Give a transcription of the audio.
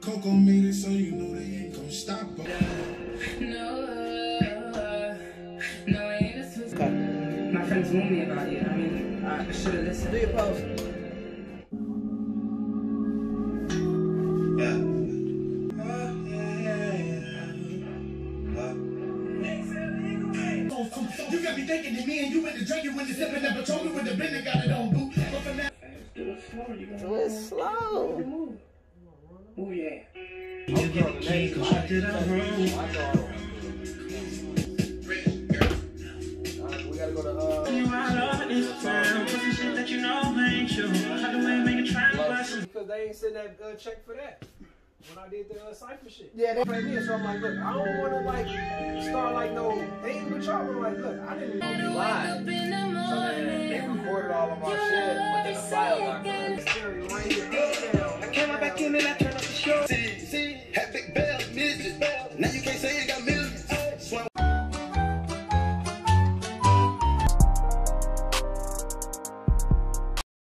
Coco made it so you know they ain't gonna stop us. No, no, I ain't a twist. My friends warned me about it. I mean, I should have listened. Do your post. Yeah. Uh. You got me thinking that me and you went to drinking when the sipping never told me when the bender got it on boot. But for now, do it slow. You gotta Do it slow. Move. Oh, yeah. I'm throwing the names. I did I wrong. We gotta go to uh. You out on Instagram, pussy shit that you know ain't true. How do we make a try to Because they ain't send that uh, check for that. When I did the uh, cipher shit. Yeah, they Right here, so I'm like, look, I don't want to like start like no thing with y'all. But like, look, I didn't know you lied. Up So then they recorded all of our shit, but then the file got corrupted. Scary, right here. Came back in and I turned up the show.